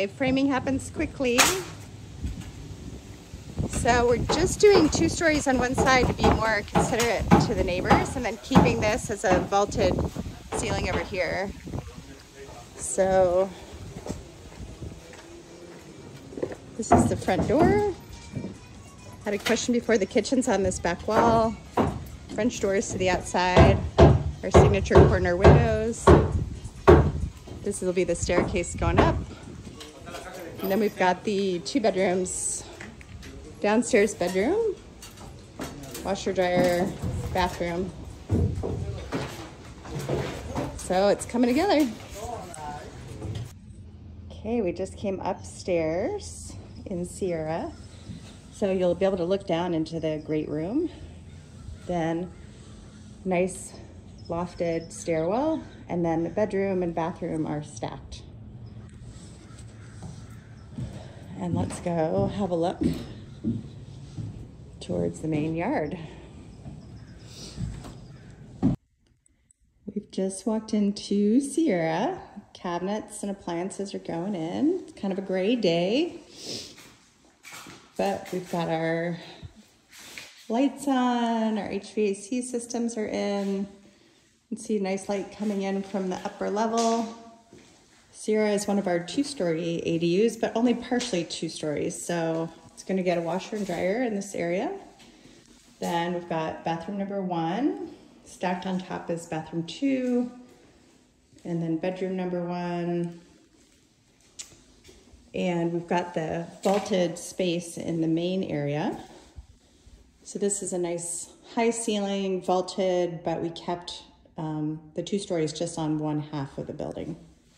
Okay, framing happens quickly. So we're just doing two stories on one side to be more considerate to the neighbors and then keeping this as a vaulted ceiling over here. So this is the front door. Had a question before the kitchen's on this back wall. French doors to the outside. Our signature corner windows. This will be the staircase going up. And then we've got the two bedrooms, downstairs bedroom, washer dryer, bathroom. So it's coming together. Okay, we just came upstairs in Sierra. So you'll be able to look down into the great room. Then nice lofted stairwell, and then the bedroom and bathroom are stacked. And let's go have a look towards the main yard. We've just walked into Sierra. Cabinets and appliances are going in. It's kind of a gray day, but we've got our lights on, our HVAC systems are in. You can see nice light coming in from the upper level. Sierra is one of our two-story ADUs, but only partially two stories, so it's gonna get a washer and dryer in this area. Then we've got bathroom number one. Stacked on top is bathroom two, and then bedroom number one. And we've got the vaulted space in the main area. So this is a nice high ceiling, vaulted, but we kept um, the two stories just on one half of the building.